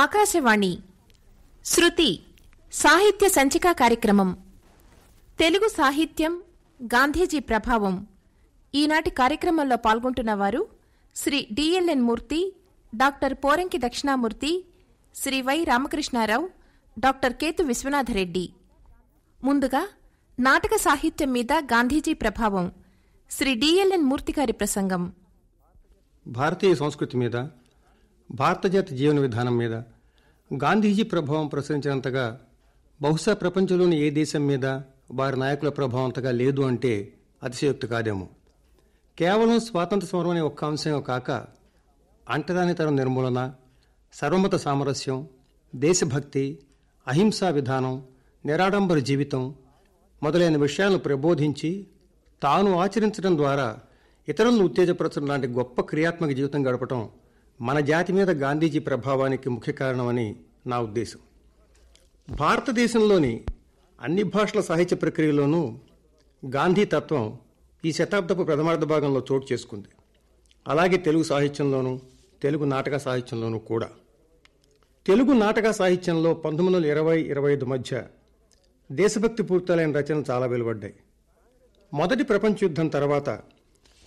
ఆకాశవాణి. శృతి సాహిత్య సంచికా కార్యక్రమం. తెలుగు సాహిత్యం గాంధీజీ ప్రభావం. ఈనాటి కార్యక్రమంలో పాల్గొంటున్న వారు Shri D L N Murthy doctor Poranki Dakshinamurthy Shri Y Ramakrishna Rao doctor Ketu Viswanatha Reddy. ముందుగా నాటక సాహిత్యం మీద గాంధీజీ ప్రభావం. శ్రీ డిఎల్ఎన్ మూర్తి గారి ప్రసంగం. భారతీయ సంస్కృతి మీద భారత జాతి జీవన విధానం మీద గాంధీజీ ప్రభావం ప్రసరించినంతగా బహుశా ప్రపంచంలోని ఏ దేశం మీద వారి నాయకుల ప్రభావం అంతగా లేదు అంటే అతిశయోక్తి కాదేమో. కేవలం స్వాతంత్ర సమరం అనే ఒక్క అంశం కాక అంటదానితరం నిర్మూలన సర్వమత సామరస్యం దేశభక్తి అహింసా విధానం నిరాడంబర జీవితం మొదలైన విషయాలను ప్రబోధించి తాను ఆచరించడం ద్వారా ఇతరులను ఉత్తేజపరచడం లాంటి గొప్ప క్రియాత్మక జీవితం గడపటం మన జాతి మీద గాంధీజీ ప్రభావానికి ముఖ్య కారణమని నా ఉద్దేశం. భారతదేశంలోని అన్ని భాషల సాహిత్య ప్రక్రియలోనూ గాంధీ తత్వం ఈ శతాబ్దపు ప్రథమార్థ భాగంలో చోటు చేసుకుంది. అలాగే తెలుగు సాహిత్యంలోనూ తెలుగు నాటక సాహిత్యంలోనూ కూడా. తెలుగు నాటక సాహిత్యంలో పంతొమ్మిది వందల ఇరవై ఇరవై ఐదు మధ్య దేశభక్తి పూర్తలైన రచనలు చాలా వెలువడ్డాయి. మొదటి ప్రపంచ యుద్ధం తర్వాత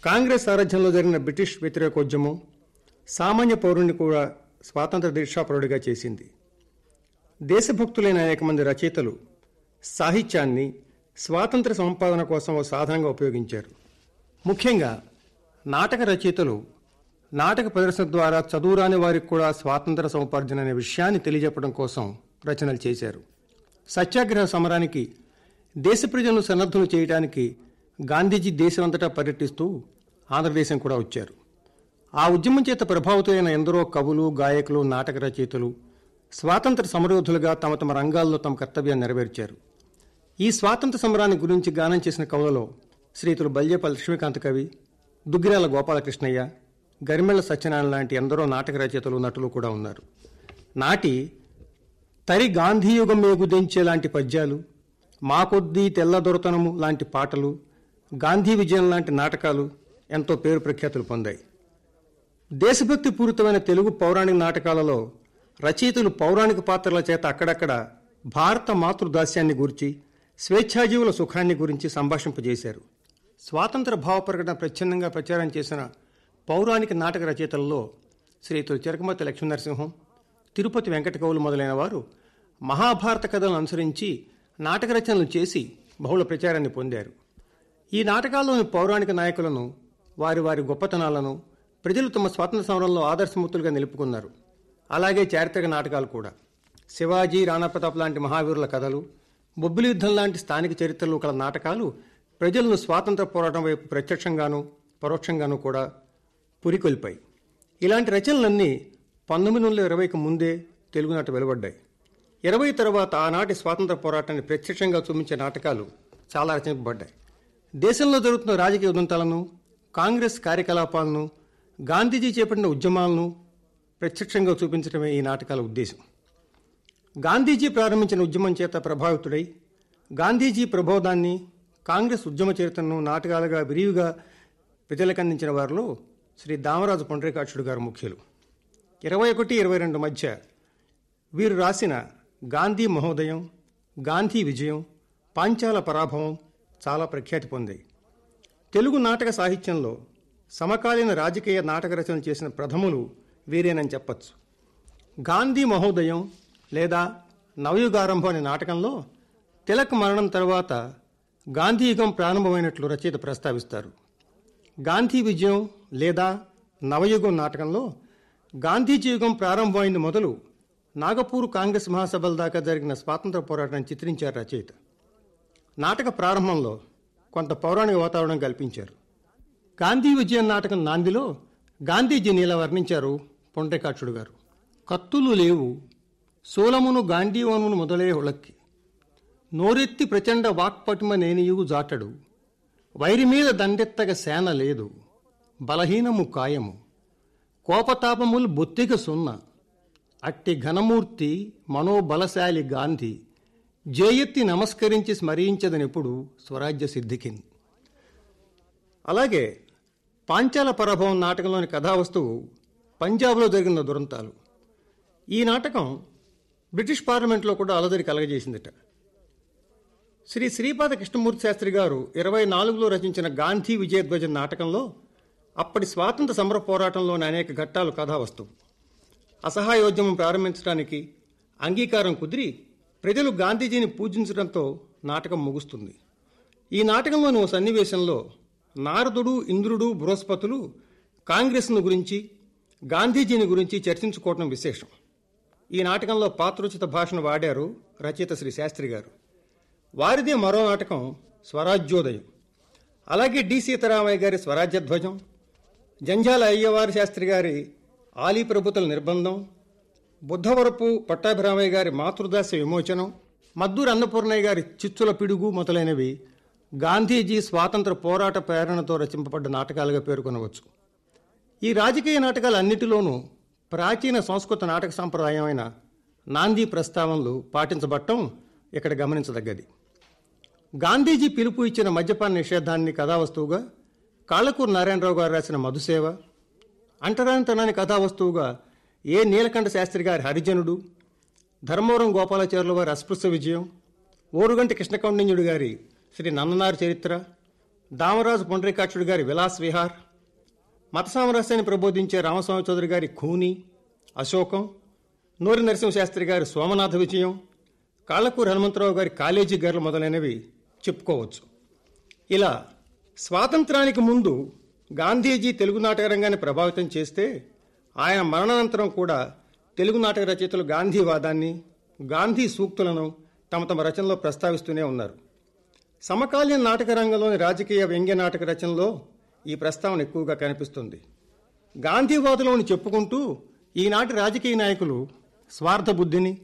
కాంగ్రెస్ సారథ్యంలో జరిగిన బ్రిటిష్ వ్యతిరేకోద్యమం సామాన్య పౌరుణ్ణి కూడా స్వాతంత్ర దీక్షాపరుడిగా చేసింది. దేశభక్తులైన అనేక మంది రచయితలు సాహిత్యాన్ని స్వాతంత్ర సంపాదన కోసం ఓ సాధనంగా ఉపయోగించారు. ముఖ్యంగా నాటక రచయితలు నాటక ప్రదర్శన ద్వారా చదువురాని వారికి కూడా స్వాతంత్ర సముపార్జన అనే విషయాన్ని తెలియజెప్పడం కోసం రచనలు చేశారు. సత్యాగ్రహ సమరానికి దేశ ప్రజలను సన్నద్ధులు చేయడానికి గాంధీజీ దేశమంతటా పర్యటిస్తూ ఆంధ్రదేశం కూడా వచ్చారు. ఆ ఉద్యమం చేత ప్రభావితమైన ఎందరో కవులు గాయకులు నాటక రచయితలు స్వాతంత్ర సమరోధులుగా తమ తమ రంగాల్లో తమ కర్తవ్యాన్ని నెరవేర్చారు. ఈ స్వాతంత్ర సమరాన్ని గురించి గానం చేసిన కవులలో శ్రీతులు బల్యపల్లి లక్ష్మీకాంత్ కవి దుగ్గిరాల గోపాలకృష్ణయ్య గరిమెళ్ళ సత్యనారాయణ లాంటి ఎందరో నాటక రచయితలు నటులు కూడా ఉన్నారు. నాటి తరి గాంధీయుగం మేగుదించే లాంటి పద్యాలు మా కొద్దీ తెల్లదొరతనము లాంటి పాటలు గాంధీ విజయం లాంటి నాటకాలు ఎంతో పేరు ప్రఖ్యాతులు పొందాయి. దేశభక్తి పూరితమైన తెలుగు పౌరాణిక నాటకాలలో రచయితలు పౌరాణిక పాత్రల చేత అక్కడక్కడ భారత మాతృదాస్యాన్ని గురించి స్వేచ్ఛాజీవుల సుఖాన్ని గురించి సంభాషింపజేశారు. స్వాతంత్ర భావ ప్రకటన ప్రచ్ఛన్నంగా ప్రచారం చేసిన పౌరాణిక నాటక రచయితలలో శ్రీతులు చిరకమతి లక్ష్మీనరసింహం తిరుపతి వెంకట కవులు మొదలైన వారు మహాభారత కథలను అనుసరించి నాటక రచనలు చేసి బహుళ ప్రచారాన్ని పొందారు. ఈ నాటకాల్లోని పౌరాణిక నాయకులను వారి వారి గొప్పతనాలను ప్రజలు తమ స్వాతంత్ర సమరంలో ఆదర్శమూర్తులుగా నిలుపుకున్నారు. అలాగే చారిత్రక నాటకాలు కూడా. శివాజీ రాణా ప్రతాప్ లాంటి మహావీరుల కథలు బొబ్బిలి యుద్ధం లాంటి స్థానిక చరిత్రలు కల నాటకాలు ప్రజలను స్వాతంత్ర పోరాటం వైపు ప్రత్యక్షంగానూ పరోక్షంగానూ కూడా పురికొల్పాయి. ఇలాంటి రచనలన్నీ పంతొమ్మిది వందల ఇరవైకి ముందే తెలుగునాట వెలువడ్డాయి. ఇరవై తర్వాత ఆనాటి స్వాతంత్ర పోరాటాన్ని ప్రత్యక్షంగా చూపించే నాటకాలు చాలా రచించబడ్డాయి దేశంలో జరుగుతున్న రాజకీయ ఉదంతాలను కాంగ్రెస్ కార్యకలాపాలను గాంధీజీ చేపట్టిన ఉద్యమాలను ప్రత్యక్షంగా చూపించడమే ఈ నాటకాల ఉద్దేశం. గాంధీజీ ప్రారంభించిన ఉద్యమం చేత ప్రభావితుడై గాంధీజీ ప్రబోధాన్ని కాంగ్రెస్ ఉద్యమ చరిత్రను నాటకాలుగా విరివిగా ప్రజలకు అందించిన వారిలో శ్రీ దామరాజు పొండ్రేకాక్షుడు గారు ముఖ్యులు. ఇరవై ఒకటి ఇరవై రెండు మధ్య వీరు రాసిన గాంధీ మహోదయం గాంధీ విజయం పాంచాల పరాభవం చాలా ప్రఖ్యాతి పొందాయి. తెలుగు నాటక సాహిత్యంలో సమకాలీన రాజకీయ నాటక రచనలు చేసిన ప్రథములు వీరేనని చెప్పచ్చు. గాంధీ మహోదయం లేదా నవయుగారంభం అనే నాటకంలో తిలక్ మరణం తర్వాత గాంధీయుగం ప్రారంభమైనట్లు రచయిత ప్రస్తావిస్తారు. గాంధీ విజయం లేదా నవయుగం నాటకంలో గాంధీజీ యుగం ప్రారంభమైంది మొదలు నాగపూర్ కాంగ్రెస్ మహాసభల దాకా జరిగిన స్వాతంత్ర పోరాటాన్ని చిత్రించారు రచయిత. నాటక ప్రారంభంలో కొంత పౌరాణిక వాతావరణం కల్పించారు. గాంధీ విజయం నాటకం నాందిలో గాంధీజీని ఇలా వర్ణించారు పొండ్రేకాక్షుడు గారు. కత్తులు లేవు శూలమును గాంధీవనును మొదలే ఉళక్కి నోరెత్తి ప్రచండ వాక్పటిమ నేనియుగు జాటడు. వైరి మీద దండెత్తగ సేన లేదు బలహీనము కాయము కోపతాపములు బొత్తిక సున్న. అట్టి ఘనమూర్తి మనోబలశాలి గాంధీ జేయెత్తి నమస్కరించి స్మరించదనిప్పుడు స్వరాజ్య సిద్ధికింది అలాగే పాంచాల పరాభవం నాటకంలోని కథావస్తువు పంజాబ్లో జరిగిన దురంతాలు. ఈ నాటకం బ్రిటిష్ పార్లమెంట్లో కూడా అలదరి కలగజేసిందట. శ్రీ శ్రీపాద కృష్ణమూర్తి శాస్త్రి గారు ఇరవై నాలుగులో రచించిన గాంధీ విజయధ్వజ నాటకంలో అప్పటి స్వాతంత్ర సమర పోరాటంలోని అనేక ఘట్టాలు కథావస్తువు. అసహాయోద్యమం ప్రారంభించడానికి అంగీకారం కుదిరి ప్రజలు గాంధీజీని పూజించడంతో నాటకం ముగుస్తుంది. ఈ నాటకంలోని ఓ సన్నివేశంలో నారదుడు ఇంద్రుడు బృహస్పతులు కాంగ్రెస్ను గురించి గాంధీజీని గురించి చర్చించుకోవటం విశేషం. ఈ నాటకంలో పాత్రోచిత భాషను వాడారు రచయిత శ్రీ శాస్త్రి గారు. వారిదే మరో నాటకం స్వరాజ్యోదయం. అలాగే డి. సీతారామయ్య గారి స్వరాజ్య ధ్వజం జంజాల అయ్యవారి శాస్త్రి గారి ఆలీ ప్రభుతుల నిర్బంధం బుద్ధవరపు పట్టాభిరామయ్య గారి మాతృదాస విమోచనం మద్దూరు అన్నపూర్ణయ్య గారి చిచ్చుల పిడుగు మొదలైనవి గాంధీజీ స్వాతంత్ర పోరాట ప్రేరణతో రచింపబడ్డ నాటకాలుగా పేర్కొనవచ్చు. ఈ రాజకీయ నాటకాలు అన్నిటిలోనూ ప్రాచీన సంస్కృత నాటక సాంప్రదాయమైన నాందీ ప్రస్తావనలు పాటించబట్టం ఇక్కడ గమనించదగ్గది. గాంధీజీ పిలుపు ఇచ్చిన మద్యపాన నిషేధాన్ని కథావస్తువుగా కాళ్ళకూరు నారాయణరావు గారు రాసిన మధుసేవ అంటరానితనాన్ని కథావస్తువుగా ఏ నీలకంఠ శాస్త్రి గారి హరిజనుడు ధర్మవరం గోపాలాచార్యుల వారి అస్పృశ్య విజయం ఓరుగంటి కృష్ణకౌండిన్యుడు గారి శ్రీ నందనార్ చరిత్ర దామరాజు పుండరీకాక్షుడు గారి విలాస్ విహార్ మత సామరస్యాన్ని ప్రబోధించే రామస్వామి చౌదరి గారి ఖూని అశోకం నూరి నరసింహశాస్త్రి గారి సోమనాథ విజయం కాళ్ళకూరు హనుమంతరావు గారి కాలేజీ గర్లు మొదలైనవి చెప్పుకోవచ్చు. ఇలా స్వాతంత్రానికి ముందు గాంధీజీ తెలుగు నాటక రంగాన్ని ప్రభావితం చేస్తే ఆయన మరణానంతరం కూడా తెలుగు నాటక రచయితలు గాంధీవాదాన్ని గాంధీ సూక్తులను తమ తమ రచనలో ప్రస్తావిస్తూనే ఉన్నారు. సమకాలీన నాటక రంగంలోని రాజకీయ వ్యంగ్య నాటక రచనలో ఈ ప్రస్తావన ఎక్కువగా కనిపిస్తుంది. గాంధీవాదులను చెప్పుకుంటూ ఈనాటి రాజకీయ నాయకులు స్వార్థ బుద్ధిని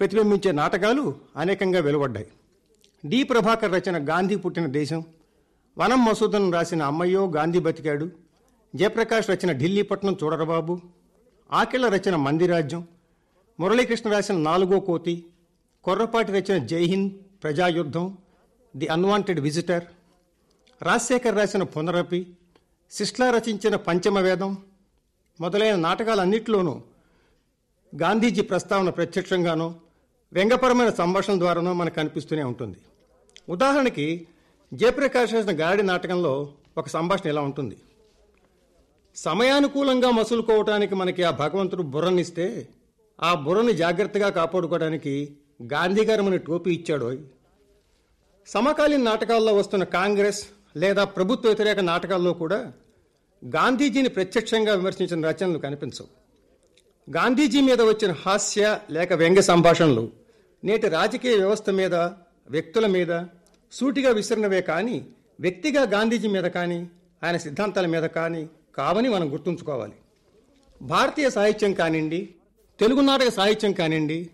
ప్రతిబింబించే నాటకాలు అనేకంగా వెలువడ్డాయి. డి. ప్రభాకర్ రచన గాంధీ పుట్టిన దేశం వనం మసూదన్ రాసిన అమ్మయ్యో గాంధీ బతికాడు జయప్రకాష్ రచన ఢిల్లీ పట్నం చూడరబాబు ఆకెళ్ళ రచన మందిరాజ్యం మురళీకృష్ణ రాసిన నాలుగో కోతి కొర్రపాటి రచన జై హింద్ ప్రజాయుద్ధం ది అన్వాంటెడ్ విజిటర్ రాజశేఖర్ రాసిన పునరపి సిస్లా రచించిన పంచమ వేదం మొదలైన నాటకాలన్నింటిలోనూ గాంధీజీ ప్రస్తావన ప్రత్యక్షంగానో వ్యంగపరమైన సంభాషణ ద్వారానో మనకు కనిపిస్తూనే ఉంటుంది. ఉదాహరణకి జయప్రకాష్ రాసిన గాడి నాటకంలో ఒక సంభాషణ ఇలా ఉంటుంది. సమయానుకూలంగా మసులుకోవటానికి మనకి ఆ భగవంతుడు బుర్రనిస్తే ఆ బుర్రని జాగ్రత్తగా కాపాడుకోవడానికి గాంధీ గారు మన టోపీ ఇచ్చాడు సమకాలీన నాటకాల్లో వస్తున్న కాంగ్రెస్ లేదా ప్రభుత్వ వ్యతిరేక నాటకాల్లో కూడా గాంధీజీని ప్రత్యక్షంగా విమర్శించిన రచనలు కనిపించవు. గాంధీజీ మీద వచ్చిన హాస్య లేక వ్యంగ్య సంభాషణలు నేటి రాజకీయ వ్యవస్థ మీద వ్యక్తుల మీద సూటిగా విసిరినవే కానీ వ్యక్తిగా గాంధీజీ మీద కానీ ఆయన సిద్ధాంతాల మీద కానీ కావని మనం గుర్తుంచుకోవాలి. భారతీయ సాహిత్యం కానివ్వండి తెలుగు నాటక సాహిత్యం కానివ్వండి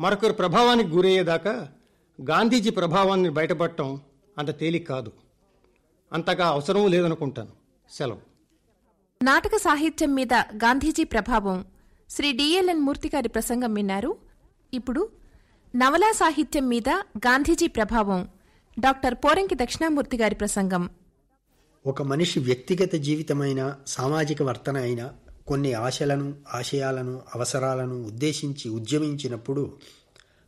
మరొకరి ప్రభావానికి గురయ్యేదాకా గాంధీజీ ప్రభావాన్ని బయటపడటం అంత తేలిక కాదు. అంతగా అవసరం లేదనుకుంటాను. సెలవు. నాటక సాహిత్యం మీద గాంధీజీ ప్రభావం శ్రీ డిఎల్ఎన్ మూర్తి గారి ప్రసంగం విన్నారు. ఇప్పుడు నవలా సాహిత్యం మీద గాంధీజీ ప్రభావం డాక్టర్ పోరంకి దక్షిణామూర్తి గారి ప్రసంగం. ఒక మనిషి వ్యక్తిగత జీవితమైన సామాజిక వర్తన అయిన కొన్ని ఆశలను ఆశయాలను అవసరాలను ఉద్దేశించి ఉద్యమించినప్పుడు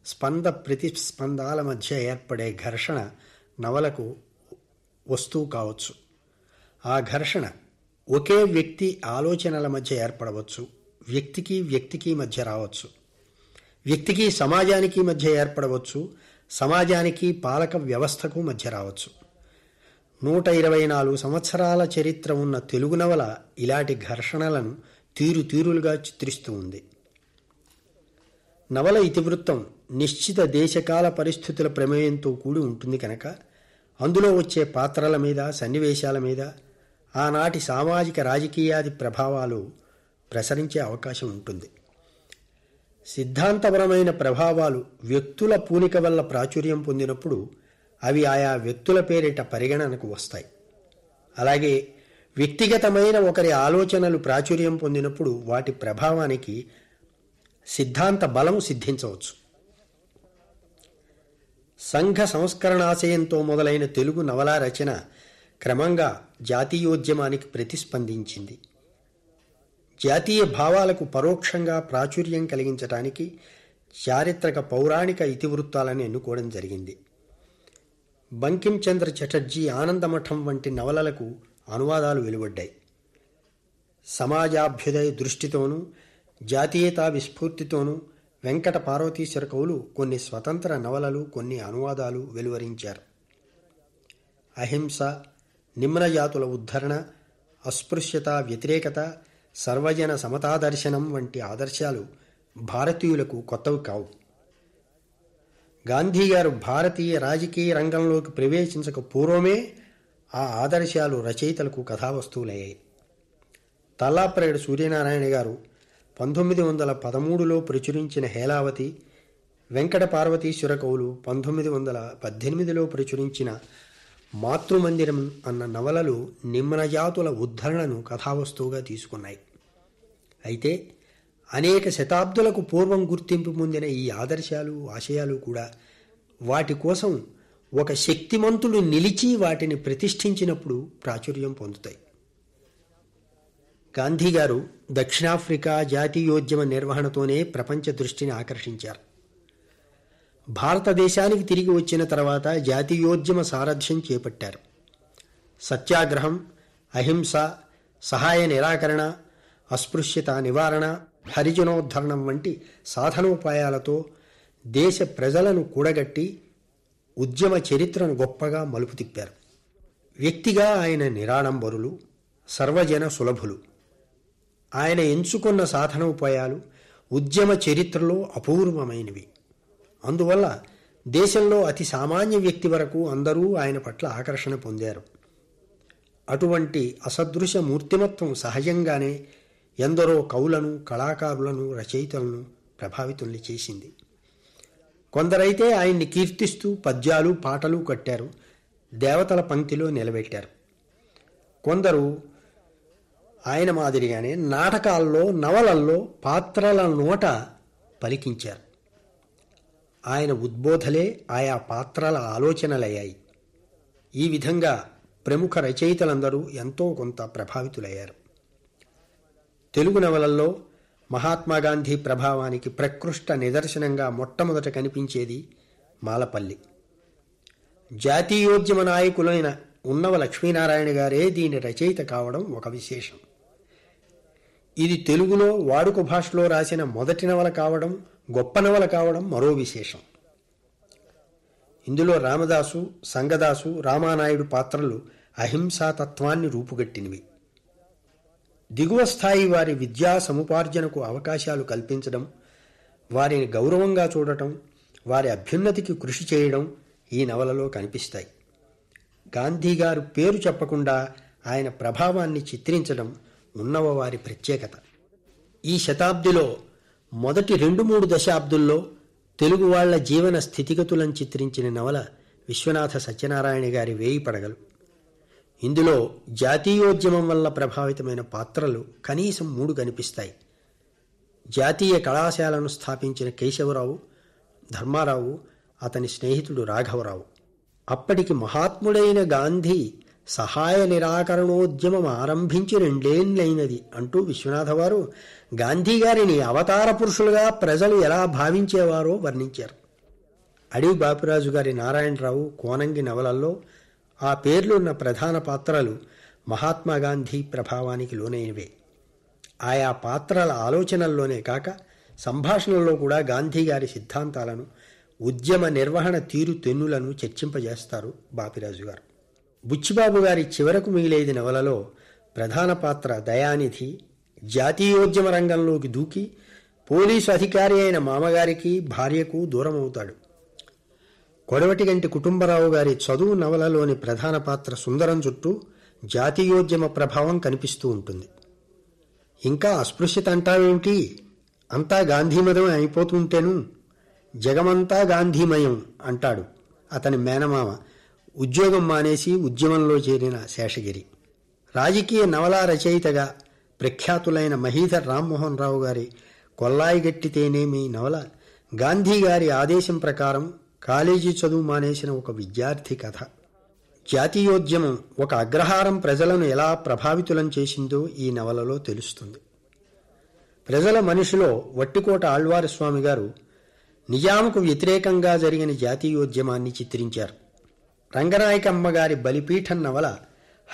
స్పంద ప్రతిస్పందాల మధ్య ఏర్పడే ఘర్షణ నవలకు వస్తువు కావచ్చు. ఆ ఘర్షణ ఒకే వ్యక్తి ఆలోచనల మధ్య ఏర్పడవచ్చు. వ్యక్తికి వ్యక్తికి మధ్య రావచ్చు. వ్యక్తికి సమాజానికి మధ్య ఏర్పడవచ్చు. సమాజానికి పాలక వ్యవస్థకు మధ్య రావచ్చు. నూట ఇరవై నాలుగు సంవత్సరాల చరిత్ర ఉన్న తెలుగు నవల ఇలాంటి ఘర్షణలను తీరు తీరులుగా చిత్రిస్తూ ఉంది. నవల ఇతివృత్తం నిశ్చిత దేశకాల పరిస్థితుల ప్రమేయంతో కూడి ఉంటుంది కనుక అందులో వచ్చే పాత్రల మీద సన్నివేశాల మీద ఆనాటి సామాజిక రాజకీయాది ప్రభావాలు ప్రసరించే అవకాశం ఉంటుంది. సిద్ధాంతపరమైన ప్రభావాలు వ్యక్తుల పూనిక వల్ల ప్రాచుర్యం పొందినప్పుడు అవి ఆయా వ్యక్తుల పేరిట పరిగణనకు వస్తాయి. అలాగే వ్యక్తిగతమైన ఒకరి ఆలోచనలు ప్రాచుర్యం పొందినప్పుడు వాటి ప్రభావానికి సిద్ధాంత బలము సిద్ధించవచ్చు. సంఘ సంస్కరణాశయంతో మొదలైన తెలుగు నవలా రచన క్రమంగా జాతీయోద్యమానికి ప్రతిస్పందించింది. జాతీయ భావాలకు పరోక్షంగా ప్రాచుర్యం కలిగించటానికి చారిత్రక పౌరాణిక ఇతివృత్తాలను ఎన్నుకోవడం జరిగింది. బంకించంద్ర చటర్జీ ఆనందమఠం వంటి నవలలకు అనువాదాలు వెలువడ్డాయి. సమాజాభ్యుదయ దృష్టితోనూ జాతీయతా విస్ఫూర్తితోనూ వెంకట పార్వతీశ్వర కవులు కొన్ని స్వతంత్ర నవలలు కొన్ని అనువాదాలు వెలువరించారు. అహింస నిమ్నజాతుల ఉద్ధరణ అస్పృశ్యత వ్యతిరేకత సర్వజన సమతాదర్శనం వంటి ఆదర్శాలు భారతీయులకు కొత్తవి కావు. గాంధీగారు భారతీయ రాజకీయ రంగంలోకి ప్రవేశించక పూర్వమే ఆ ఆదర్శాలు రచయితలకు కథావస్తువులయ్యాయి. తల్లాప్రేడు సూర్యనారాయణ గారు పంతొమ్మిది వందల పదమూడులో ప్రచురించిన హేలావతి వెంకట పార్వతీశ్వర కవులు పంతొమ్మిది వందల పద్దెనిమిదిలో ప్రచురించిన మాతృమందిరం అన్న నవలలు నిమ్నజాతుల ఉద్ధరణను కథావస్తువుగా తీసుకున్నాయి. అయితే అనేక శతాబ్దులకు పూర్వం గుర్తింపు పొందిన ఈ ఆదర్శాలు ఆశయాలు కూడా వాటి కోసం ఒక శక్తిమంతుడు నిలిచి వాటిని ప్రతిష్ఠించినప్పుడు ప్రాచుర్యం పొందుతాయి. గాంధీ గారు దక్షిణాఫ్రికా జాతీయోద్యమ నిర్వహణతోనే ప్రపంచ దృష్టిని ఆకర్షించారు. భారతదేశానికి తిరిగి వచ్చిన తర్వాత జాతీయోద్యమ సారథ్యం చేపట్టారు. సత్యాగ్రహం అహింస సహాయ నిరాకరణ అస్పృశ్యత నివారణ హరిజనోద్ధరణం వంటి సాధనోపాయాలతో దేశ ప్రజలను కూడగట్టి ఉద్యమ చరిత్రను గొప్పగా మలుపు తిప్పారు. వ్యక్తిగా ఆయన నిరాడంబరులు సర్వజన సులభులు. ఆయన ఎంచుకున్న సాధనోపాయాలు ఉద్యమ చరిత్రలో అపూర్వమైనవి. అందువల్ల దేశంలో అతి సామాన్య వ్యక్తి వరకు అందరూ ఆయన పట్ల ఆకర్షణ పొందారు. అటువంటి అసదృశ మూర్తిమత్వం సహజంగానే ఎందరో కవులను కళాకారులను రచయితలను ప్రభావితుల్ని చేసింది. కొందరైతే ఆయన్ని కీర్తిస్తూ పద్యాలు పాటలు కట్టారు దేవతల పంక్తిలో నిలబెట్టారు. కొందరు ఆయన మాదిరిగానే నాటకాల్లో నవలల్లో పాత్రల నోట పలికించారు ఆయన ఉద్బోధలే ఆయా పాత్రల ఆలోచనలయ్యాయి. ఈ విధంగా ప్రముఖ రచయితలందరూ ఎంతో కొంత ప్రభావితులయ్యారు. తెలుగు నవలల్లో మహాత్మాగాంధీ ప్రభావానికి ప్రకృష్ట నిదర్శనంగా మొట్టమొదట కనిపించేది మాలపల్లి. జాతీయోద్యమ నాయకులైన ఉన్నవ లక్ష్మీనారాయణ గారే దీని రచయిత కావడం ఒక విశేషం. ఇది తెలుగులో వాడుక భాషలో రాసిన మొదటి నవల కావడం గొప్ప నవల కావడం మరో విశేషం. ఇందులో రామదాసు సంగదాసు రామానాయుడు పాత్రలు అహింసాతత్వాన్ని రూపుగట్టినవి. దిగువ స్థాయి వారి విద్యా సముపార్జనకు అవకాశాలు కల్పించడం వారిని గౌరవంగా చూడటం వారి అభ్యున్నతికి కృషి చేయడం ఈ నవలలో కనిపిస్తాయి. గాంధీ గారు పేరు చెప్పకుండా ఆయన ప్రభావాన్ని చిత్రించడం ఉన్నవ వారి ప్రత్యేకత. ఈ శతాబ్దిలో మొదటి రెండు మూడు దశాబ్దుల్లో తెలుగు వాళ్ళ జీవన స్థితిగతులను చిత్రించిన నవల విశ్వనాథ సత్యనారాయణ గారి వేయి పడగలు. ఇందులో జాతీయోద్యమం వల్ల ప్రభావితమైన పాత్రలు కనీసం మూడు కనిపిస్తాయి. జాతీయ కళాశాలను స్థాపించిన కేశవరావు ధర్మారావు అతని స్నేహితుడు రాఘవరావు. అప్పటికి మహాత్ముడైన గాంధీ సహాయ నిరాకరణోద్యమం ఆరంభించి రెండేళ్ళైనది అంటూ విశ్వనాథవారు గాంధీగారిని అవతార పురుషులుగా ప్రజలు ఎలా భావించేవారో వర్ణించారు. అడవి బాపిరాజు గారి నారాయణరావు కోనంగి నవలల్లో ఆ పేర్లున్న ప్రధాన పాత్రలు మహాత్మా గాంధీ ప్రభావానికి లోనైనవే. ఆయా పాత్రల ఆలోచనల్లోనే కాక సంభాషణల్లో కూడా గాంధీ గారి సిద్ధాంతాలను ఉద్యమ నిర్వహణ తీరు తెన్నులను చర్చింపజేస్తారు బాపిరాజు గారు. బుచ్చిబాబు గారి చివరకు మిగిలేది నవలలో ప్రధాన పాత్ర దయానిధి జాతీయోద్యమ రంగంలోకి దూకి పోలీసు అధికారి అయిన మామగారికి భార్యకు దూరమవుతాడు. కొడవటిగంటి కుటుంబరావు గారి చదువు నవలలోని ప్రధాన పాత్ర సుందరం చుట్టూ జాతీయోద్యమ ప్రభావం కనిపిస్తూ ఉంటుంది. ఇంకా అస్పృశ్యత అంటావేమిటి? అంతా గాంధీమయం అయిపోతుంటేను జగమంతా గాంధీమయం అంటాడు అతని మేనమామ ఉద్యోగం మానేసి ఉద్యమంలో చేరిన శేషగిరి. రాజకీయ నవలా రచయితగా ప్రఖ్యాతులైన మహీధర్ రామ్మోహన్ రావు గారి కొల్లాయిగట్టితేనేమి నవల గాంధీ గారి ఆదేశం ప్రకారం కాలేజీ చదువు మానేసిన ఒక విద్యార్థి కథ. జాతీయోద్యమం ఒక అగ్రహారం ప్రజలను ఎలా ప్రభావితులం చేసిందో ఈ నవలలో తెలుస్తుంది. ప్రజల మనిషిలో వట్టికోట ఆళ్వారస్వామి గారు నిజాముకు వ్యతిరేకంగా జరిగిన జాతీయోద్యమాన్ని చిత్రించారు. రంగనాయకమ్మ గారి బలిపీఠం నవల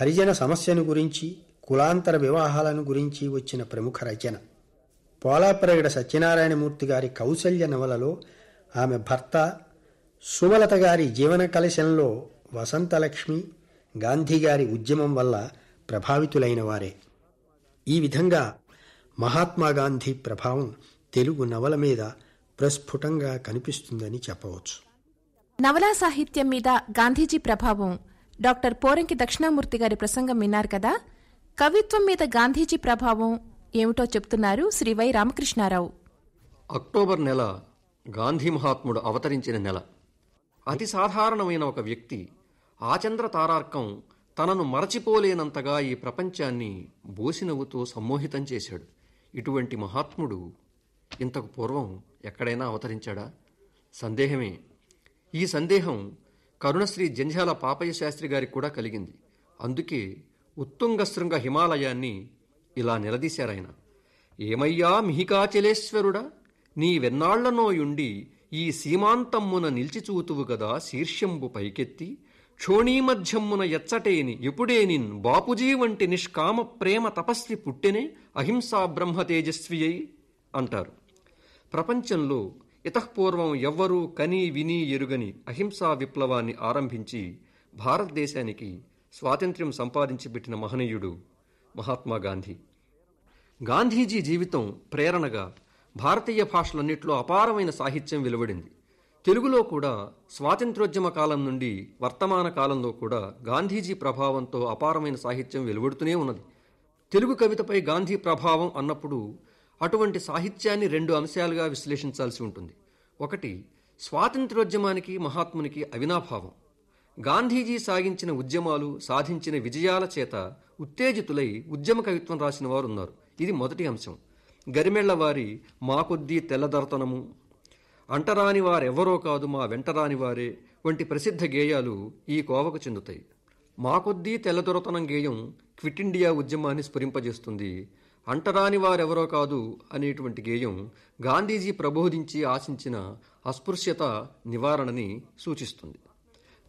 హరిజన సమస్యను గురించి కులాంతర వివాహాలను గురించి వచ్చిన ప్రముఖ రచన. పోలాప్రగడ సత్యనారాయణమూర్తి గారి కౌసల్య నవలలో ఆమె భర్త సుమలత గారి జీవన కలశంలో వసంతలక్ష్మి గాంధీ గారి ఉద్యమం వల్ల ప్రభావితులైన వారే ఈ విధంగా మహాత్మా గాంధీ ప్రభావం తెలుగు నవల మీద ప్రస్ఫుటంగా కనిపిస్తుందని చెప్పవచ్చు. నవలా సాహిత్యం మీద గాంధీజీ ప్రభావం. డాక్టర్ పోరంకి దక్షిణామూర్తి గారి ప్రసంగం విన్నారు కదా? కవిత్వం మీద గాంధీజీ ప్రభావం ఏమిటో చెప్తున్నారు శ్రీ వై రామకృష్ణారావు. అక్టోబర్ నెల గాంధీ మహాత్ముడు అవతరించిన నెల. అతి సాధారణమైన ఒక వ్యక్తి ఆచంద్ర తారార్కం తనను మరచిపోలేనంతగా ఈ ప్రపంచాన్ని బోసినవ్వుతో సమ్మోహితం చేశాడు. ఇటువంటి మహాత్ముడు ఇంతకు పూర్వం ఎక్కడైనా అవతరించాడా? సందేహమే. ఈ సందేహం కరుణశ్రీ జంజాల పాపయ్య శాస్త్రి గారికి కూడా కలిగింది. అందుకే ఉత్తుంగశృంగ హిమాలయాన్ని ఇలా నిలదీశారాయన. ఏమయ్యా మిహికాచలేశ్వరుడా? నీ వెన్నాళ్ళనోయుండి ఈ సీమాంతమ్మున నిలిచిచూతువు గదా శీర్ష్యంబు పైకెత్తి క్షోణీమధ్యమ్మున ఎచ్చటేని ఎప్పుడేనిన్ బాపుజీ వంటి నిష్కామ ప్రేమ తపస్వి పుట్టెనే అహింసా బ్రహ్మ తేజస్వియై అంటారు. ప్రపంచంలో ఇతఃపూర్వం ఎవ్వరూ కని విని ఎరుగని అహింసా విప్లవాన్ని ఆరంభించి భారతదేశానికి స్వాతంత్ర్యం సంపాదించి పెట్టిన మహనీయుడు మహాత్మా గాంధీ. గాంధీజీ జీవితం ప్రేరణగా భారతీయ భాషలన్నింటిలో అపారమైన సాహిత్యం వెలువడింది. తెలుగులో కూడా స్వాతంత్రోద్యమ కాలం నుండి వర్తమాన కాలంలో కూడా గాంధీజీ ప్రభావంతో అపారమైన సాహిత్యం వెలువడుతూనే ఉన్నది. తెలుగు కవితపై గాంధీ ప్రభావం అన్నప్పుడు అటువంటి సాహిత్యాన్ని రెండు అంశాలుగా విశ్లేషించాల్సి ఉంటుంది. ఒకటి స్వాతంత్రోద్యమానికి మహాత్మునికి అవినాభావం. గాంధీజీ సాగించిన ఉద్యమాలు సాధించిన విజయాల చేత ఉత్తేజితులై ఉద్యమ కవిత్వం రాసిన వారు ఉన్నారు ఇది మొదటి అంశం. గరిమెళ్ళ వారి మా తెల్లదొరతనము అంటరాని వారెవరో కాదు మా వెంటరాని వారే వంటి ప్రసిద్ధ గేయాలు ఈ కోవకు చెందుతాయి. మాకొద్దీ తెల్లదొరతనం గేయం క్విట్ ఇండియా ఉద్యమాన్ని స్ఫురింపజేస్తుంది. అంటరాని వారెవరో కాదు అనేటువంటి గేయం గాంధీజీ ప్రబోధించి ఆశించిన అస్పృశ్యత నివారణని సూచిస్తుంది.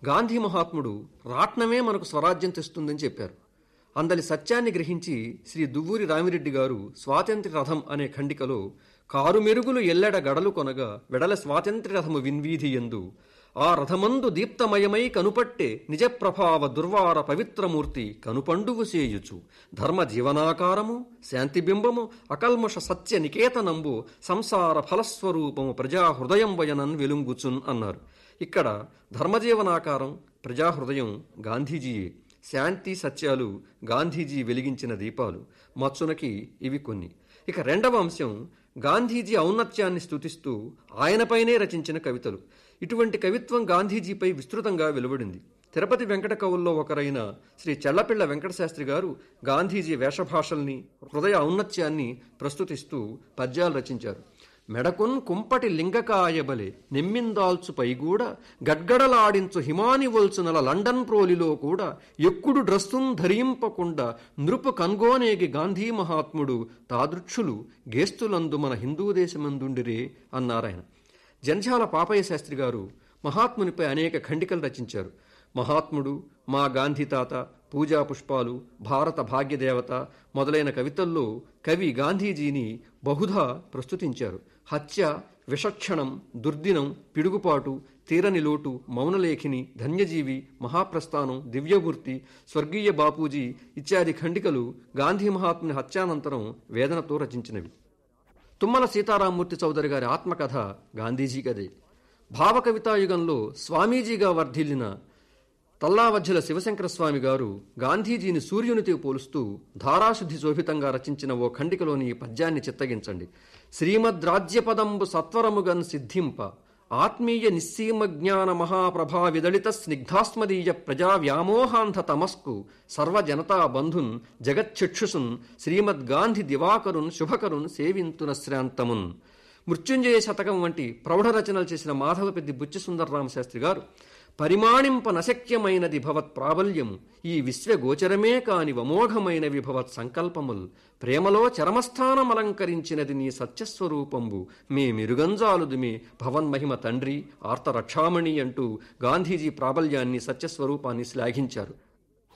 గాంధీ మహాత్ముడు రాట్నమే మనకు స్వరాజ్యం తెస్తుందని చెప్పారు. అందలి సత్యాన్ని గ్రహించి శ్రీ దువ్వూరి రామిరెడ్డి గారు స్వాతంత్ర్య రథం అనే ఖండికలో కారు మెరుగులు ఎల్లెడ గడలు కొనగా వెడల స్వాతంత్ర్య రథము విన్వీధి ఎందు ఆ రథమందు దీప్తమయమై కనుపట్టే నిజప్రభావ దుర్వార పవిత్రమూర్తి కనుపండువు చేయుచు. ధర్మ జీవనాకారము శాంతిబింబము అకల్మష సత్య నికేతనంబు సంసార ఫలస్వరూపము ప్రజా హృదయం వయనన్ వెలుంగుచున్ అన్నారు. ఇక్కడ ధర్మజీవనాకారం ప్రజాహృదయం గాంధీజీయే. శాంతి సత్యాలు గాంధీజీ వెలిగించిన దీపాలు. మచ్చునకి ఇవి కొన్ని. ఇక రెండవ అంశం గాంధీజీ ఔన్నత్యాన్ని స్తుతిస్తూ ఆయనపైనే రచించిన కవితలు. ఇటువంటి కవిత్వం గాంధీజీపై విస్తృతంగా వెలువడింది. తిరుపతి వెంకట కవుల్లో ఒకరైన శ్రీ చెల్లపిళ్ళ వెంకటశాస్త్రి గారు గాంధీజీ వేషభాషల్ని హృదయ ఔన్నత్యాన్ని ప్రస్తుతిస్తూ పద్యాలు రచించారు. మెడకున్ కుంపటి లింగకాయబలే నెమ్మిందాల్చు పైగూడ గడ్గడలాడించు హిమాని వల్చునల లండన్ ప్రోలిలో కూడా ఎక్కుడు డ్రస్సున్ ధరింపకుండా నృపు కన్గోనేగి గాంధీ మహాత్ముడు తాదృక్షులు గేస్తులందు మన హిందూ దేశమందుండిరే అన్నారాయన. జంఝాల పాపయ్య శాస్త్రి గారు మహాత్మునిపై అనేక ఖండికలు రచించారు. మహాత్ముడు మా గాంధీ తాత పూజా పుష్పాలు భారత భాగ్యదేవత మొదలైన కవితల్లో కవి గాంధీజీని బహుధా ప్రస్తుతించారు. హత్య విషక్షణం దుర్దినం పిడుగుపాటు తీరని లోటు మౌనలేఖిని ధన్యజీవి మహాప్రస్థానం దివ్యమూర్తి స్వర్గీయ బాపూజీ ఇత్యాది ఖండికలు గాంధీ మహాత్ముని హత్యానంతరం వేదనతో రచించినవి. తుమ్మల సీతారామూర్తి చౌదరి గారి ఆత్మకథ గాంధీజీ కదే భావకవితాయుగంలో స్వామీజీగా వర్ధిల్లిన తల్లావధ్యుల శివశంకర స్వామి గారు గాంధీజీని సూర్యునితో పోలుస్తూ ధారాశుద్ధి శోభితంగా రచించిన ఓ ఖండికలోని ఈ పద్యాన్ని చిత్తగించండి. శ్రీమద్రాజ్యపదంబు సత్వరముగన్ సిద్ధింప ఆత్మీయ నిస్సీమ జ్ఞాన మహాప్రభా విదళిత స్నిగ్ధాస్మదీయ ప్రజా వ్యామోహాంధ తమస్కు సర్వజనతా బంధున్ జగచ్చక్షుసున్ శ్రీమద్గాంధి దివాకరున్ శుభకరున్ సేవింతున శ్రాంతమున్ మృత్యుంజయ శతకం వంటి ప్రౌఢ రచనలు చేసిన మాధవపెద్ది బుచ్చి సుందరరామ శాస్త్రి గారు పరిమాణింపనశక్యమైనది భవత్ ప్రాబల్యము. ఈ విశ్వగోచరమే కాని వమోఘమైన విభవత్ సంకల్పముల్. ప్రేమలో చరమస్థానమలంకరించినది నీ సత్యస్వరూపంబు. మీ మిరుగంజాలుది మీ భవన్మహిమ తండ్రి ఆర్తరక్షామణి అంటూ గాంధీజీ ప్రాబల్యాన్ని సత్యస్వరూపాన్ని శ్లాఘించారు.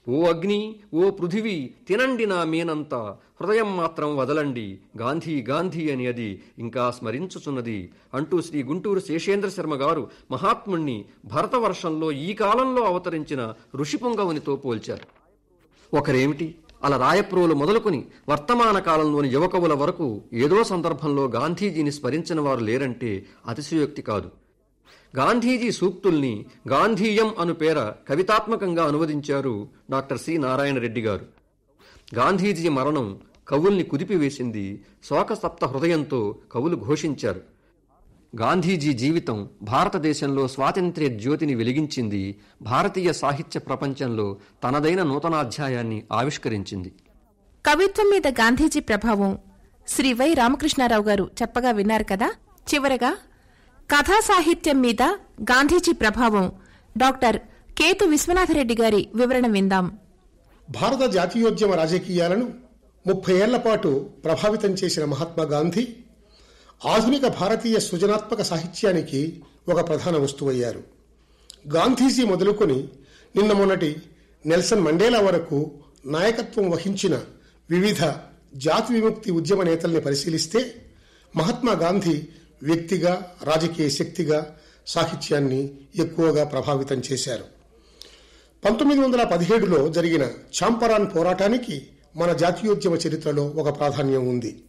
ఓ అగ్ని ఓ పృథివీ తినండి నా మీనంతా హృదయం మాత్రం వదలండి గాంధీ గాంధీ అని అది ఇంకా స్మరించుచున్నది. అంటూ శ్రీ గుంటూరు శేషేంద్ర శర్మ గారు మహాత్ముణ్ణి భరతవర్షంలో ఈ కాలంలో అవతరించిన ఋషిపుంగవునితో పోల్చారు. ఒకరేమిటి? అలా రాయప్రోలు మొదలుకొని వర్తమాన కాలంలోని యువకవుల వరకు ఏదో సందర్భంలో గాంధీజీని స్మరించిన వారు లేరంటే అతిశయోక్తి కాదు. గాంధీజీ సూక్తుల్ని గాంధీయం అను పేర కవితాత్మకంగా అనువదించారు డాక్టర్ సి. నారాయణ రెడ్డి గారు. గాంధీజీ మరణం కవుల్ని కుదిపివేసింది శోకసప్త హృదయంతో కవులు ఘోషించారు. గాంధీజీ జీవితం భారతదేశంలో స్వాతంత్ర్య జ్యోతిని వెలిగించింది భారతీయ సాహిత్య ప్రపంచంలో తనదైన నూతనాధ్యాయాన్ని ఆవిష్కరించింది. కవిత్వం మీద గాంధీజీ ప్రభావం. శ్రీ వై రామకృష్ణారావు గారు చెప్పగా విన్నారు కదా? చివరగా కథా సాహిత్యం మీద గాంధీజీ ప్రభావం. డాక్టర్ కేతు విశ్వనాథరెడ్డి గారి వివరణ విందాం. భారత జాతీయోద్యమ రాజకీయాలను ముప్పై ఏళ్ళ పాటు ప్రభావితం చేసిన మహాత్మా గాంధీ ఆధునిక భారతీయ సృజనాత్మక సాహిత్యానికి ఒక ప్రధాన వస్తువయ్యారు. గాంధీజీ మొదలుకొని నిన్న మొన్నటి నెల్సన్ మండేలా వరకు నాయకత్వం వహించిన వివిధ జాతి విముక్తి ఉద్యమ నేతల్ని పరిశీలిస్తే మహాత్మా గాంధీ వ్యక్తిగా రాజకీయ శక్తిగా సాహిత్యాన్ని ఎక్కువగా ప్రభావితం చేశారు. పంతొమ్మిది వందల పదిహేడులో జరిగిన చాంపరాన్ పోరాటానికి మన జాతీయోద్యమ చరిత్రలో ఒక ప్రాధాన్యం ఉంది.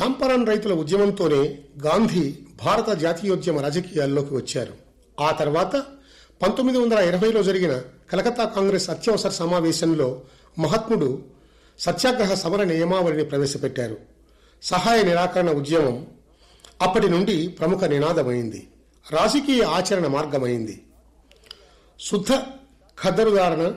చాంపరాన్ రైతుల ఉద్యమంతోనే గాంధీ భారత జాతీయోద్యమ రాజకీయాల్లోకి వచ్చారు. ఆ తర్వాత పంతొమ్మిది వందల ఇరవైలో జరిగిన కలకత్తా కాంగ్రెస్ అత్యవసర సమావేశంలో మహాత్ముడు సత్యాగ్రహ సమర నియమావళిని ప్రవేశపెట్టారు. సహాయ నిరాకరణ ఉద్యమం అప్పటి నుండి ప్రముఖ నినాదమైంది. రాజకీయ ఆచరణ మార్గమైంది. శుద్ధ ఖద్దరుదారణ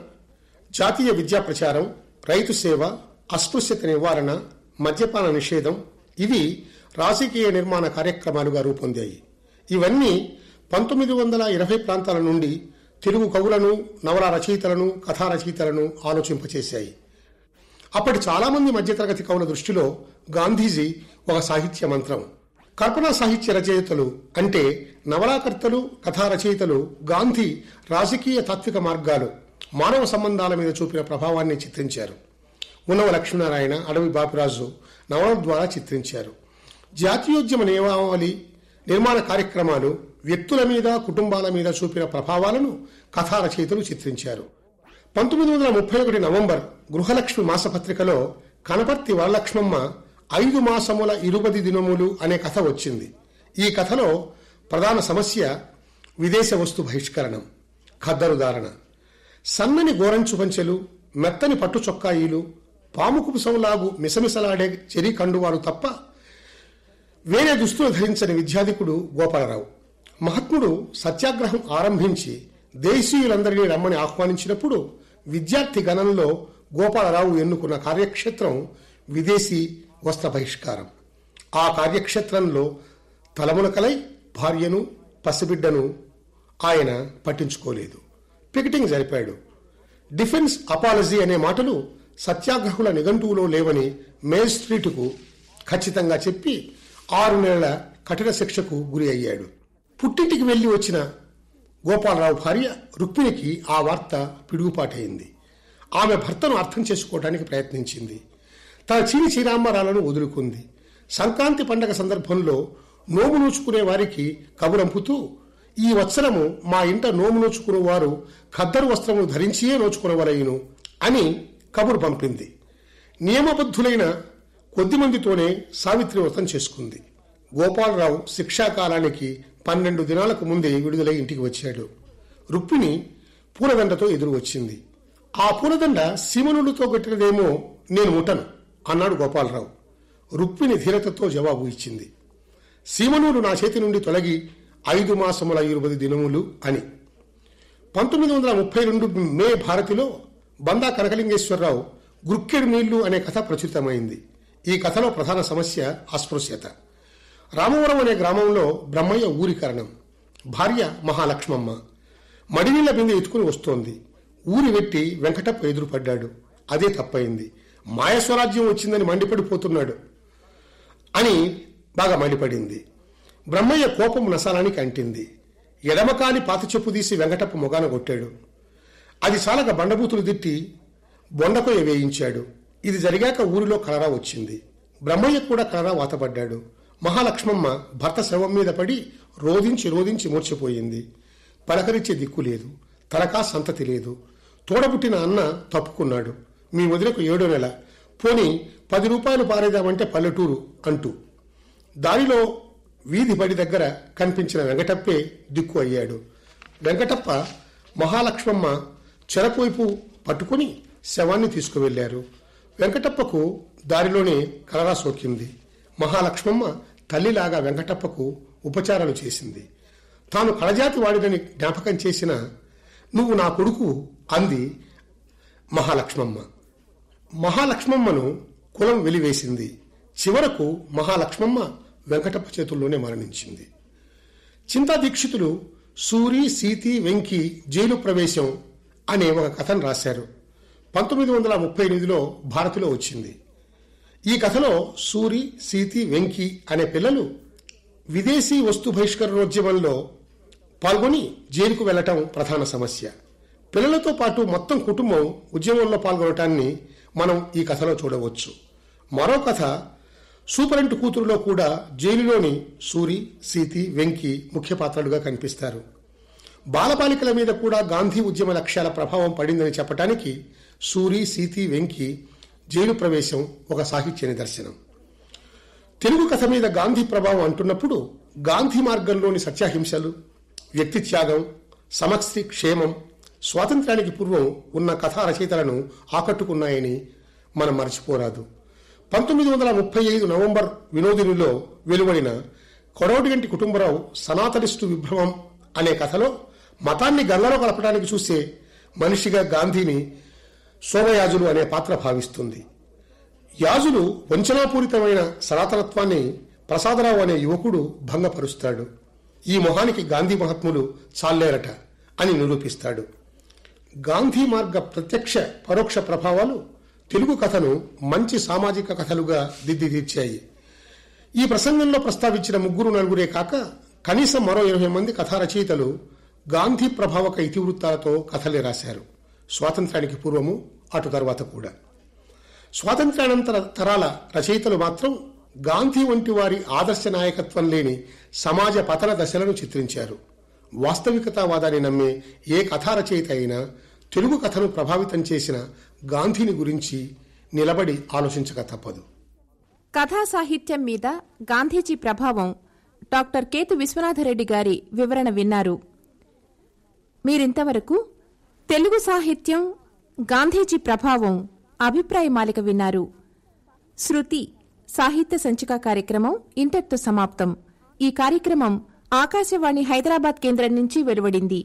జాతీయ విద్యా ప్రచారం రైతు సేవ అస్పృశ్యత నివారణ మద్యపాన నిషేధం ఇవి రాజకీయ నిర్మాణ కార్యక్రమాలుగా రూపొందాయి. ఇవన్నీ పంతొమ్మిది వందల ఇరవై ప్రాంతాల నుండి తెలుగు కవులను నవల రచయితలను కథా రచయితలను ఆలోచింపచేశాయి. అప్పటి చాలామంది మధ్యతరగతి కవుల దృష్టిలో గాంధీజీ ఒక సాహిత్య మంత్రం. కల్పనా సాహిత్య రచయితలు అంటే నవలాకర్తలు కథా రచయితలు గాంధీ రాజకీయ తాత్విక మార్గాలు మానవ సంబంధాల మీద చూపిన ప్రభావాన్ని చిత్రించారు. ఉన్నవ లక్ష్మీనారాయణ అడవి బాపిరాజు నవల ద్వారా చిత్రించారు. జాతీయోద్యమ నియమావళి నిర్మాణ కార్యక్రమాలు వ్యక్తుల మీద కుటుంబాల మీద చూపిన ప్రభావాలను కథా రచయితలు చిత్రించారు. పంతొమ్మిది వందల ముప్పై ఒకటి నవంబర్ గృహలక్ష్మి మాసపత్రికలో కనపర్తి వరలక్ష్మమ్మ ఐదు మాసముల ఇరుపది దినములు అనే కథ వచ్చింది. ఈ కథలో ప్రధాన సమస్య విదేశ వస్తు బహిష్కరణం ఖద్దరుదారణ. సన్నని గోరంచు పంచెలు మెత్తని పట్టు చొక్కాయిలు పాము కుపుసంలాగు మిసమిసలాడే చెరి కండువారు తప్ప వేరే దుస్తులు ధరించని విద్యాధికుడు గోపాలరావు. మహాత్ముడు సత్యాగ్రహం ఆరంభించి దేశీయులందరినీ రమ్మని ఆహ్వానించినప్పుడు విద్యార్థి గణంలో గోపాలరావు ఎన్నుకున్న కార్యక్షేత్రం విదేశీ వస్త్ర బహిష్కారం ఆ కార్యక్షేత్రంలో తలమునకలై భార్యను పసిబిడ్డను ఆయన పట్టించుకోలేదు. పికెటింగ్ జరిపాడు. డిఫెన్స్ అపాలజీ అనే మాటలు సత్యాగ్రహుల నిఘంటువులో లేవని మేల్ స్ట్రీటుకు ఖచ్చితంగా చెప్పి ఆరు నెలల కఠిన శిక్షకు గురి అయ్యాడు. పుట్టింటికి వెళ్ళి వచ్చిన గోపాలరావు భార్య రుక్మిణికి ఆ వార్త పిడుగుపాటైంది. ఆమె భర్తను అర్థం చేసుకోవడానికి ప్రయత్నించింది. తన చీని చీరాంబరాలను వదులుకుంది. సంక్రాంతి పండగ సందర్భంలో నోము నోచుకునే వారికి కబురంపుతూ ఈ వత్సరము మా ఇంట నోము నోచుకునే వారు ఖద్దరు వస్త్రము ధరించియే నోచుకునవలయును అని కబురు పంపింది. నియమబద్ధులైన కొద్దిమందితోనే సావిత్రి వ్రతం చేసుకుంది. గోపాలరావు శిక్షాకాలానికి పన్నెండు దినాలకు ముందే విడుదలై ఇంటికి వచ్చాడు. రుక్మిణి పూలదండతో ఎదురు వచ్చింది ఆ పూలదండ సీమనుడితో కట్టినదేమో నేను ముట్టను. అన్నాడు గోపాలరావు. రుక్మిణి ధీరతతో జవాబు ఇచ్చింది. సీమనూరు నా చేతి నుండి తొలగి ఐదు మాసముల ఇరుపది దినములు అని. పంతొమ్మిది వందల ముప్పై రెండు మే భారతిలో బందా కనకలింగేశ్వరరావు గుర్కెడు నీళ్ళు అనే కథ ప్రచురితమైంది. ఈ కథలో ప్రధాన సమస్య అస్పృశ్యత. రామవరం అనే గ్రామంలో బ్రహ్మయ్య ఊరికరణం భార్య మహాలక్ష్మమ్మ. మడినీళ్ళ బిందె ఎత్తుకుని వస్తోంది. ఊరి వెట్టి వెంకటప్ప ఎదురుపడ్డాడు. అదే తప్పయింది మాయస్వరాజ్యం వచ్చిందని మండిపడిపోతున్నాడు అని బాగా మండిపడింది. బ్రహ్మయ్య కోపం నసాలానికి అంటింది. ఎడమకాలి పాత చెప్పు తీసి వెంకటప్ప మొగాన కొట్టాడు. అది చాలక బండబూతులు తిట్టి బొండకొయ్య వేయించాడు. ఇది జరిగాక ఊరిలో కలరా వచ్చింది. బ్రహ్మయ్య కూడా కలరా వాతపడ్డాడు. మహాలక్ష్మమ్మ భర్త శవం మీద పడి రోదించి రోదించి మూర్చిపోయింది. పలకరించే దిక్కు లేదు. తలకా సంతతి లేదు. తోడబుట్టిన అన్న తప్పుకున్నాడు. మీ వదిలకు ఏడో నెల పోని పది రూపాయలు పారేదామంటే పల్లెటూరు అంటూ. దారిలో వీధి బడి దగ్గర కనిపించిన వెంకటప్పే దిక్కు అయ్యాడు. వెంకటప్ప మహాలక్ష్మమ్మ చెరపోయిపు పట్టుకుని శవాన్ని తీసుకువెళ్ళారు వెంకటప్పకు దారిలోనే కలరా సోకింది. మహాలక్ష్మమ్మ తల్లిలాగా వెంకటప్పకు ఉపచారాలు చేసింది. తాను కళజాతి వాడినని జ్ఞాపకం చేసిన నువ్వు నా కొడుకు అంది మహాలక్ష్మమ్మ. మహాలక్ష్మమ్మను కులం వెలివేసింది. చివరకు మహాలక్ష్మమ్మ వెంకటప్ప చేతుల్లోనే మరణించింది. చింతా దీక్షితులు సూరి సీతి వెంకి జైలు ప్రవేశం అనే ఒక కథను రాశారు. పంతొమ్మిది వందల ముప్పై ఎనిమిదిలో భారతిలో వచ్చింది. ఈ కథలో సూరి సీతి వెంకి అనే పిల్లలు విదేశీ వస్తు బహిష్కరణోద్యమంలో పాల్గొని జైలుకు వెళ్ళటం ప్రధాన సమస్య. పిల్లలతో పాటు మొత్తం కుటుంబం ఉద్యమంలో పాల్గొనటాన్ని మనం ఈ కథలో చూడవచ్చు. మరో కథ సూపరింట్ కూతురులో కూడా జైలులోని సూరి సీతి వెంకి ముఖ్య పాత్రలుగా కనిపిస్తారు. బాలబాలికల మీద కూడా గాంధీ ఉద్యమ లక్ష్యాల ప్రభావం పడిందని చెప్పటానికి సూరి సీతి వెంకి జైలు ప్రవేశం ఒక సాహిత్య నిదర్శనం. తెలుగు కథ మీద గాంధీ ప్రభావం అంటున్నప్పుడు గాంధీ మార్గంలోని సత్యాహింసలు వ్యక్తి త్యాగం సమస్తి క్షేమం స్వాతంత్రానికి పూర్వం ఉన్న కథా రచయితలను ఆకట్టుకున్నాయని మనం మర్చిపోరాదు. పంతొమ్మిది వందల ముప్పై ఐదు నవంబర్ వినోదినిలో వెలువడిన కొడవటిగంటి కుటుంబరావు సనాతనిస్టు విభ్రమం అనే కథలో మతాన్ని గంగలో కలపడానికి చూసే మనిషిగా గాంధీని సోమయాజులు అనే పాత్ర భావిస్తుంది. యాజులు వంచనాపూరితమైన సనాతనత్వాన్ని ప్రసాదరావు అనే యువకుడు భంగపరుస్తాడు. ఈ మొహానికి గాంధీ మహాత్ములు చాలేరట అని నిరూపిస్తాడు. గాంధీ మార్గ ప్రత్యక్ష పరోక్ష ప్రభావాలు తెలుగు కథను మంచి సామాజిక కథలుగా దిద్దితీర్చాయి. ఈ ప్రసంగంలో ప్రస్తావించిన ముగ్గురు నలుగురే కాక కనీసం మరో ఇరవై మంది కథా రచయితలు గాంధీ ప్రభావక ఇతివృత్తాలతో కథలే రాశారు. స్వాతంత్రానికి పూర్వము అటు తర్వాత కూడా. స్వాతంత్ర్యానంతర తరాల రచయితలు మాత్రం గాంధీ వంటి వారి ఆదర్శ నాయకత్వం లేని సమాజ పతన దశలను చిత్రించారు. వాస్తవికతావాదాన్ని నమ్మే ఏ కథా రచయిత అయినా తెలుగు కథను ప్రభావితం చేసిన గాంధీని గురించి నిలబడి ఆలోచించక తప్పదు. కథా సాహిత్యం మీద గాంధీజీ ప్రభావం డాక్టర్ కేతు విశ్వనాథరెడ్డి గారి వివరణ విన్నారు. మీరింతవరకు తెలుగు సాహిత్యం గాంధీజీ ప్రభావం అభిప్రాయ మాలిక విన్నారు. శృతి సాహిత్య సంచిక కార్యక్రమం ఇంతటితో సమాప్తం. ఈ కార్యక్రమం ఆకాశవాణి హైదరాబాద్ కేంద్రం నుంచి వెలువడింది.